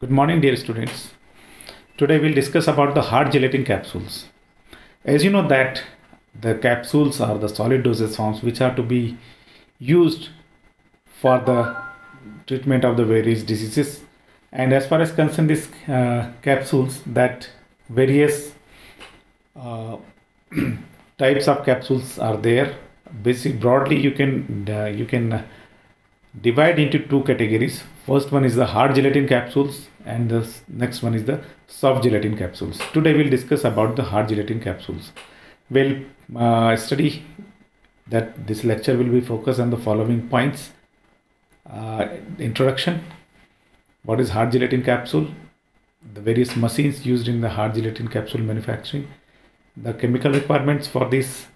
Good morning, dear students. Today we'll discuss about the hard gelatin capsules. As you know that the capsules are the solid dosage forms which are to be used for the treatment of the various diseases. And as far as concerned these uh, capsules, that various uh, types of capsules are there. Basic broadly, you can uh, you can divide into two categories. First one is the hard gelatin capsules and the next one is the soft gelatin capsules. Today we'll discuss about the hard gelatin capsules. We'll uh, study that this lecture will be focused on the following points. Uh, introduction, what is hard gelatin capsule, the various machines used in the hard gelatin capsule manufacturing, the chemical requirements for this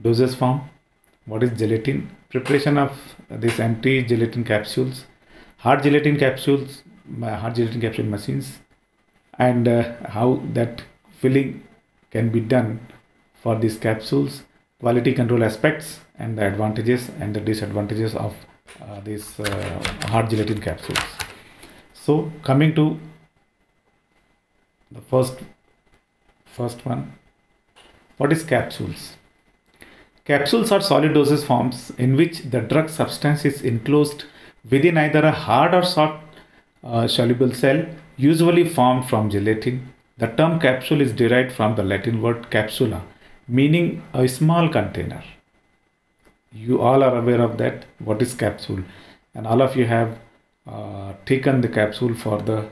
dosage form, what is gelatin, preparation of these empty gelatin capsules, hard gelatin capsules, hard gelatin capsule machines, and uh, how that filling can be done for these capsules, quality control aspects, and the advantages and the disadvantages of uh, these uh, hard gelatin capsules. So, coming to the first first one, what is capsules? Capsules are solid dosage forms in which the drug substance is enclosed within either a hard or soft uh, soluble cell, usually formed from gelatin. The term capsule is derived from the Latin word capsula, meaning a small container. You all are aware of that. What is capsule? And all of you have uh, taken the capsule for the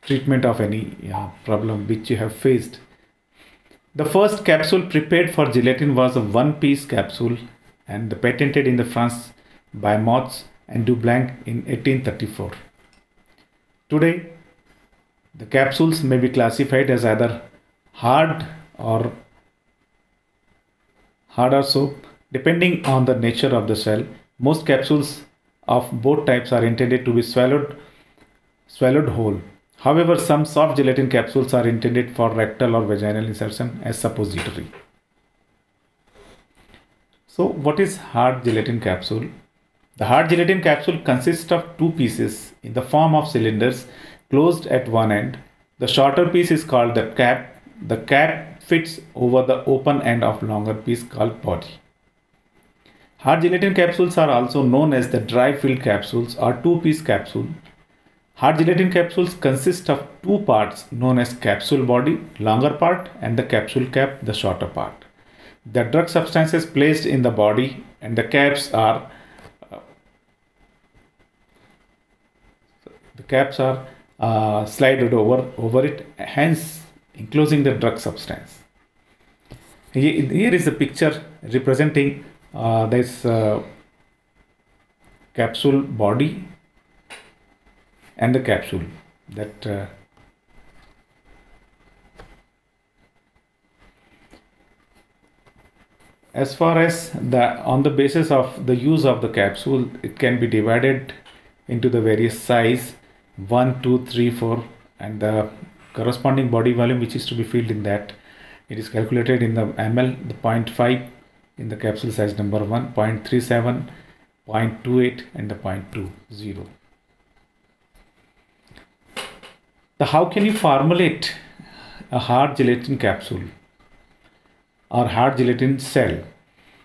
treatment of any uh, problem which you have faced. The first capsule prepared for gelatin was a one piece capsule and patented in the France by Mothes and Dublanc in 1834. Today, the capsules may be classified as either hard or hard or soap depending on the nature of the cell. Most capsules of both types are intended to be swallowed swallowed whole. However, some soft gelatin capsules are intended for rectal or vaginal insertion as suppository. So, what is hard gelatin capsule? The hard gelatin capsule consists of two pieces in the form of cylinders closed at one end. The shorter piece is called the cap. The cap fits over the open end of longer piece called body. Hard gelatin capsules are also known as the dry filled capsules or two piece capsule. Hard gelatin capsules consist of two parts known as capsule body, longer part, and the capsule cap, the shorter part. The drug substance is placed in the body, and the caps are uh, the caps are uh, slided over over it, hence enclosing the drug substance. Here, is a picture representing uh, this uh, capsule body and the capsule that uh, as far as the on the basis of the use of the capsule it can be divided into the various size 1 2 3 4 and the corresponding body volume which is to be filled in that. It is calculated in the ml the 0.5 in the capsule size number 1 0.37 0.28 and the 0.20 the how can you formulate a hard gelatin capsule or hard gelatin cell?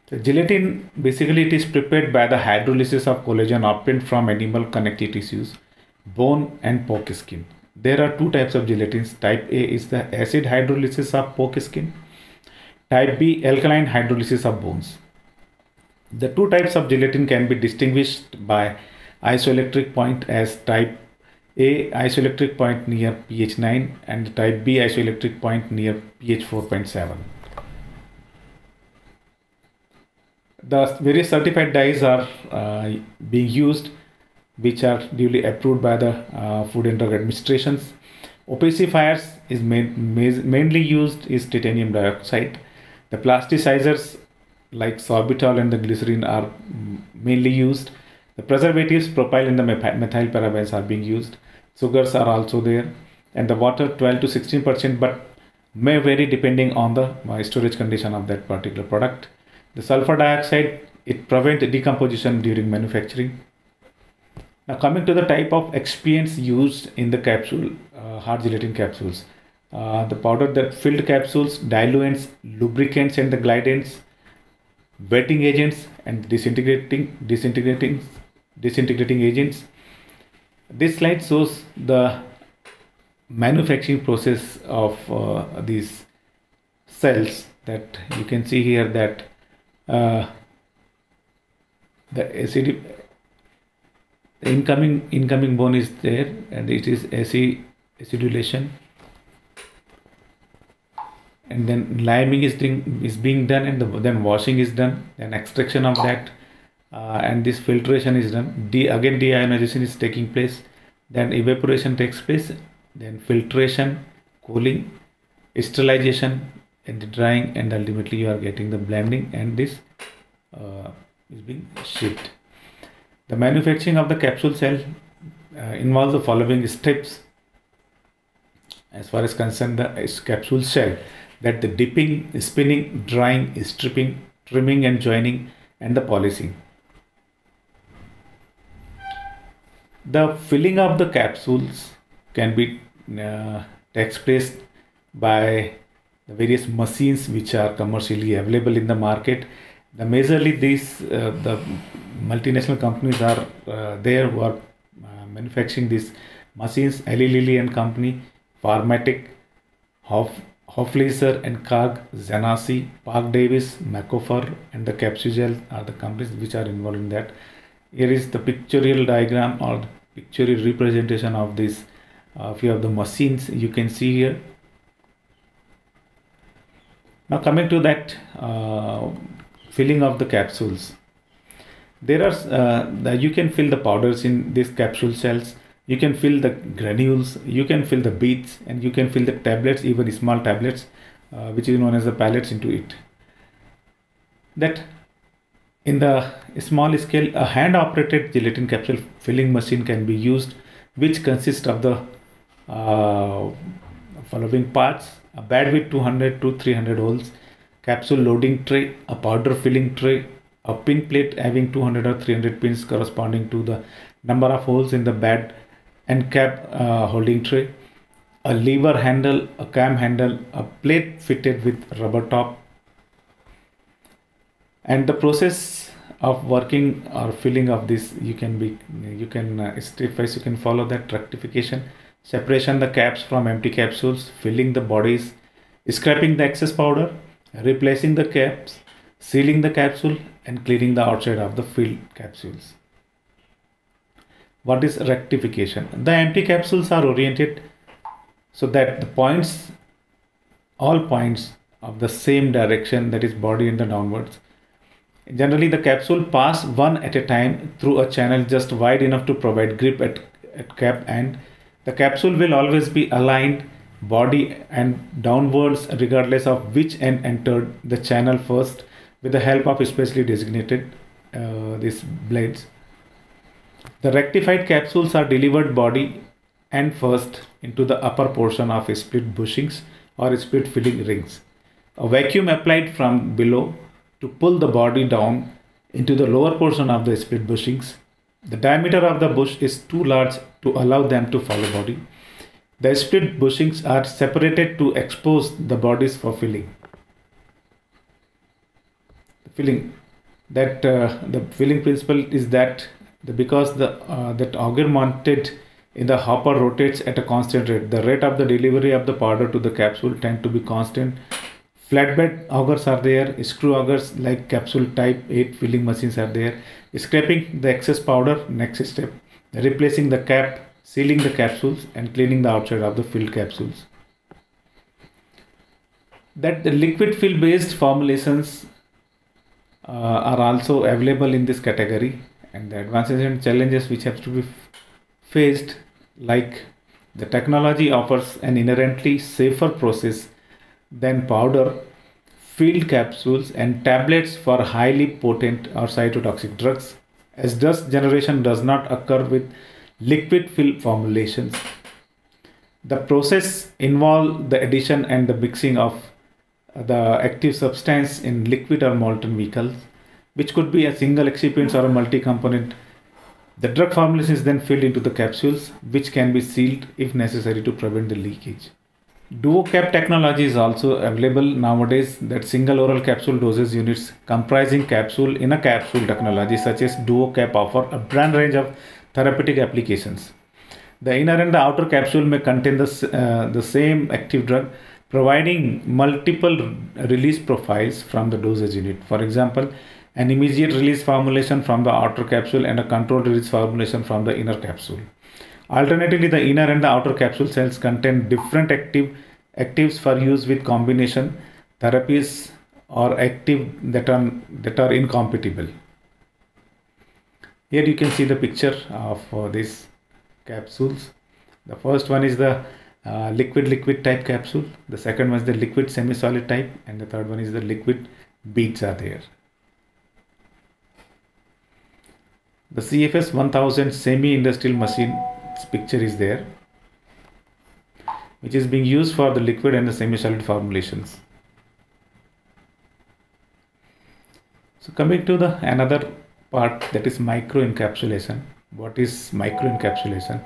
The gelatin basically it is prepared by the hydrolysis of collagen obtained from animal connective tissues bone and pork skin. There are two types of gelatins. Type a is the acid hydrolysis of pork skin. Type b alkaline hydrolysis of bones. The two types of gelatin can be distinguished by isoelectric point as type A isoelectric point near pH 9 and type B isoelectric point near pH 4.7. The various certified dyes are uh, being used which are duly approved by the uh, Food and Drug Administrations. Opacifiers is main, ma- mainly used is titanium dioxide. The plasticizers like sorbitol and the glycerin are mainly used. The preservatives, propyl and the methyl parabens are being used. Sugars are also there. And the water 12 to 16 percent, but may vary depending on the storage condition of that particular product. The sulfur dioxide, it prevents decomposition during manufacturing. Now coming to the type of excipients used in the capsule, uh, hard gelatin capsules. Uh, the powder that filled capsules, diluents, lubricants and the glidants, wetting agents and disintegrating disintegrating disintegrating agents. This slide shows the manufacturing process of uh, these cells that you can see here that uh, the acid the incoming incoming bone is there and it is acid acidulation. And then liming is being, is being done and the, then washing is done then extraction of that and this filtration is done. De, again deionization is taking place. Then evaporation takes place. Then filtration cooling sterilization and drying and ultimately you are getting the blending and this uh, is being shipped. The manufacturing of the capsule cell uh, involves the following steps. As far as concerned the capsule shell that the dipping, spinning, drying, stripping, trimming and joining and the polishing. The filling of the capsules can be uh, takes place by the various machines which are commercially available in the market. The majorly these uh, the multinational companies are uh, there who are uh, manufacturing these machines. Eli Lilly and Company, Farmatic, Hoff, Hofliger and Karg, Zanasi, Park Davis, Macofar, and the Capsugel are the companies which are involved in that. Here is the pictorial diagram or pictorial representation of this uh, few of the machines you can see here. Now coming to that uh, filling of the capsules. There are uh, the, you can fill the powders in these capsule cells you can fill the granules you can fill the beads and you can fill the tablets even small tablets uh, which is known as the pellets into it that in the small scale a hand operated gelatin capsule filling machine can be used which consists of the uh, following parts a bed with 200 to 300 holes capsule loading tray a powder filling tray a pin plate having 200 or 300 pins corresponding to the number of holes in the bed and cap uh, holding tray, a lever handle, a cam handle, a plate fitted with rubber top. And the process of working or filling of this, you can be, you can uh, step you can follow that rectification, separation the caps from empty capsules, filling the bodies, scraping the excess powder, replacing the caps, sealing the capsule, and cleaning the outside of the filled capsules. What is rectification? The empty capsules are oriented so that the points, all points of the same direction that is body in the downwards. Generally, the capsule pass one at a time through a channel just wide enough to provide grip at, at cap and the capsule will always be aligned body and downwards regardless of which end entered the channel first with the help of specially designated uh, these blades. The rectified capsules are delivered body and first into the upper portion of split bushings or split filling rings. A vacuum applied from below to pull the body down into the lower portion of the split bushings. The diameter of the bush is too large to allow them to follow body. The split bushings are separated to expose the bodies for filling. The filling that uh, the filling principle is that the, because the uh, that auger mounted in the hopper rotates at a constant rate. The rate of the delivery of the powder to the capsule tend to be constant. Flatbed augers are there, screw augers like capsule type 8 filling machines are there. Scraping the excess powder, next step. Replacing the cap, sealing the capsules and cleaning the outside of the filled capsules. That the liquid fill based formulations uh, are also available in this category and the advances and challenges which have to be faced like the technology offers an inherently safer process than powder filled capsules and tablets for highly potent or cytotoxic drugs as dust generation does not occur with liquid fill formulations the process involves the addition and the mixing of the active substance in liquid or molten vehicles which could be a single excipient or a multi-component The drug formulation is then filled into the capsules, which can be sealed if necessary to prevent the leakage. DuoCap technology is also available nowadays that single oral capsule dosage units comprising capsule in a capsule technology such as DuoCap offer a broad range of therapeutic applications. The inner and the outer capsule may contain the, uh, the same active drug providing multiple release profiles from the dosage unit. For example, an immediate release formulation from the outer capsule and a controlled release formulation from the inner capsule. Alternatively, the inner and the outer capsule cells contain different active actives for use with combination therapies or active that are that are incompatible. Here you can see the picture of uh, these capsules. The first one is the uh, liquid liquid type capsule. The second one is the liquid semi solid type, and the third one is the liquid beads are there. The CFS 1000 semi-industrial machine picture is there which is being used for the liquid and the semi-solid formulations. So coming to the another part that is microencapsulation. What is microencapsulation?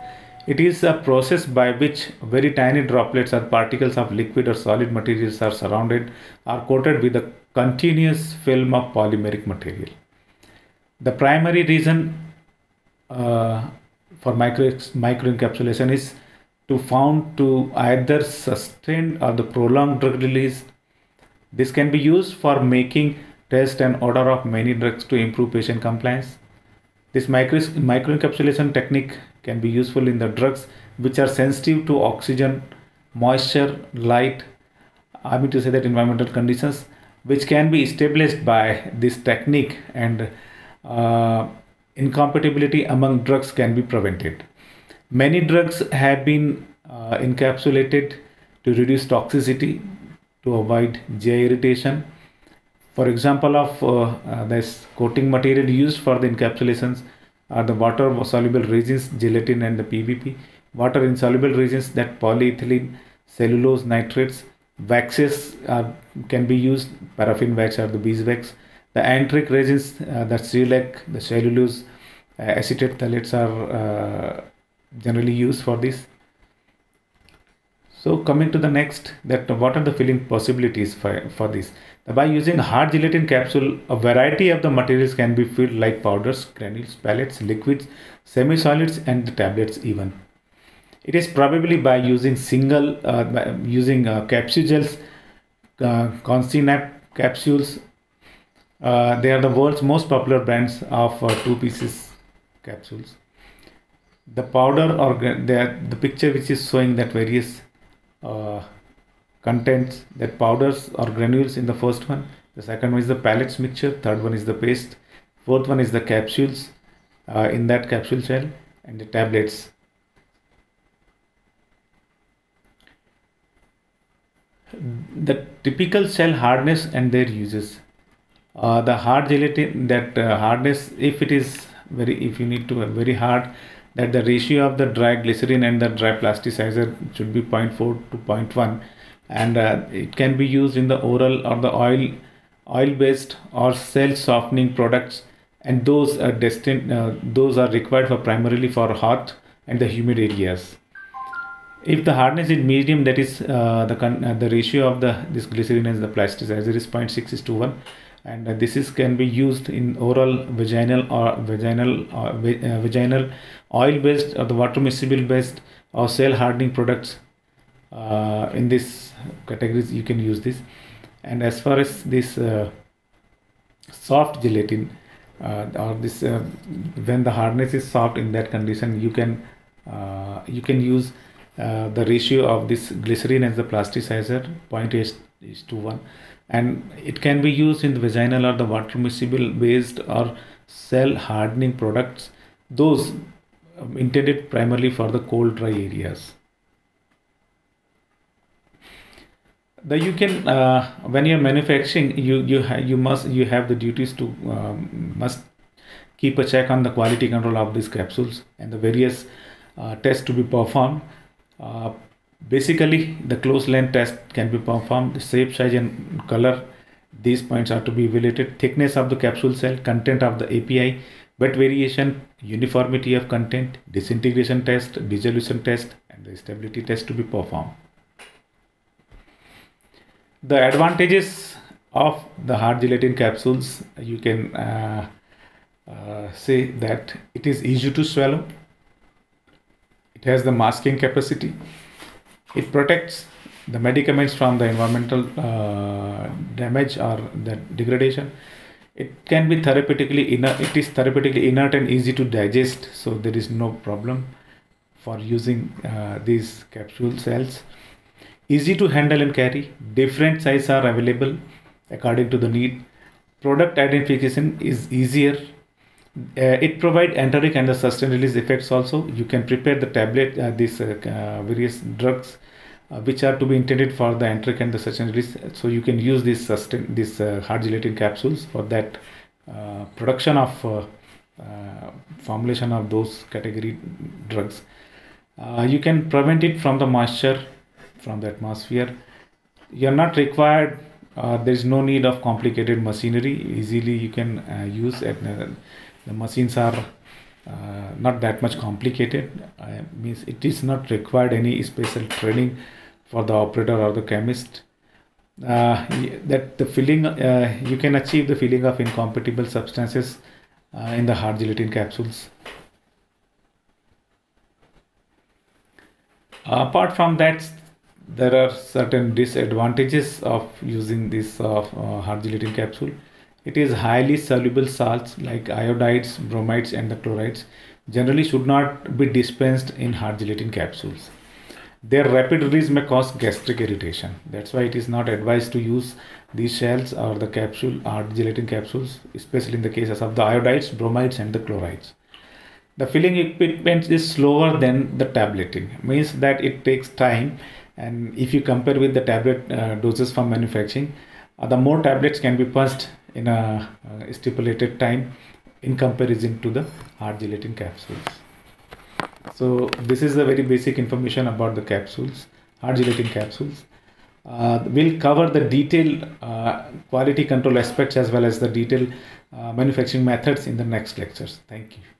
It is a process by which very tiny droplets or particles of liquid or solid materials are surrounded or coated with a continuous film of polymeric material. The primary reason uh, for micro microencapsulation is to found to either sustain or the prolonged drug release. This can be used for making test and order of many drugs to improve patient compliance. This micro, microencapsulation technique can be useful in the drugs which are sensitive to oxygen, moisture, light, I mean to say that environmental conditions, which can be established by this technique and uh, incompatibility among drugs can be prevented. Many drugs have been uh, encapsulated to reduce toxicity, to avoid GI irritation. For example of uh, uh, this coating material used for the encapsulations are the water soluble resins, gelatin and the PVP. Water insoluble resins that polyethylene, cellulose nitrates, waxes can be used, paraffin wax or the beeswax the enteric resins, uh, the shellac, the cellulose, uh, acetate phthalates are uh, generally used for this. So coming to the next, that what are the filling possibilities for, for this? By using hard gelatin capsule, a variety of the materials can be filled like powders, granules, pellets, liquids, semi-solids and the tablets even. It is probably by using single, uh, using uh, capsule gels, uh, capsules uh, they are the world's most popular brands of uh, two pieces capsules. The powder or the, picture which is showing that various uh, contents that powders or granules in the first one. The second one is the pellets mixture. Third one is the paste. Fourth one is the capsules uh, in that capsule shell and the tablets. The typical shell hardness and their uses uh, the hard gelatin that uh, hardness if it is very if you need to very hard that the ratio of the dry glycerin and the dry plasticizer should be 0.4 to 0.1 and uh, it can be used in the oral or the oil oil based or cell softening products. And those are destined uh, those are required for primarily for hot and the humid areas. If the hardness is medium that is uh, the uh, the ratio of the this glycerin and the plasticizer is 0.6 is to 1 and this is can be used in oral vaginal or vaginal or uh, vaginal oil based or the water miscible based or cell hardening products uh, in this categories you can use this. And as far as this uh, soft gelatin uh, or this uh, when the hardness is soft in that condition you can uh, you can use the ratio of this glycerin as the plasticizer 0.8 is two 1 and it can be used in the vaginal or the water miscible based or cell hardening products. Those um, intended primarily for the cold dry areas. The you can uh, when you're manufacturing you you you must you have the duties to um, must keep a check on the quality control of these capsules and the various uh, tests to be performed. Uh, Basically, the close length test can be performed. The shape, size, and color. These points are to be evaluated. Thickness of the capsule cell, content of the API, wet variation, uniformity of content, disintegration test, dissolution test, and the stability test to be performed. The advantages of the hard gelatin capsules, you can uh, uh, say that it is easy to swallow, it has the masking capacity, it protects the medicaments from the environmental uh, damage or the degradation. It can be therapeutically inert it is therapeutically inert and easy to digest so there is no problem for using uh, these capsule cells. Easy to handle and carry. Different sizes are available according to the need. Product identification is easier uh, it provide enteric and the sustained release effects also. You can prepare the tablet uh, these uh, uh, various drugs uh, which are to be intended for the enteric and the sustained release. So you can use this sustain this uh, hard gelatin capsules for that production of formulation of those category drugs. You can prevent it from the moisture from the atmosphere. You are not required there is no need of complicated machinery. Easily you can use uh, the machines are not that much complicated. Means it is not required any special training for the operator or the chemist. Uh, that the filling uh, you can achieve the filling of incompatible substances uh, in the hard gelatin capsules. Apart from that there are certain disadvantages of using this uh, hard gelatin capsule it is highly soluble salts like iodides bromides and the chlorides generally should not be dispensed in hard gelatin capsules their rapid release may cause gastric irritation. That's why it is not advised to use these shells or the capsule or gelatin capsules, especially in the cases of the iodides, bromides, and the chlorides. The filling equipment is slower than the tableting, means that it takes time. And if you compare with the tablet uh, doses from manufacturing, uh, the more tablets can be punched in a uh, stipulated time in comparison to the hard gelatin capsules. So this is the very basic information about the capsules, hard gelatin capsules. Uh, we'll cover the detailed uh, quality control aspects as well as the detailed uh, manufacturing methods in the next lectures. Thank you.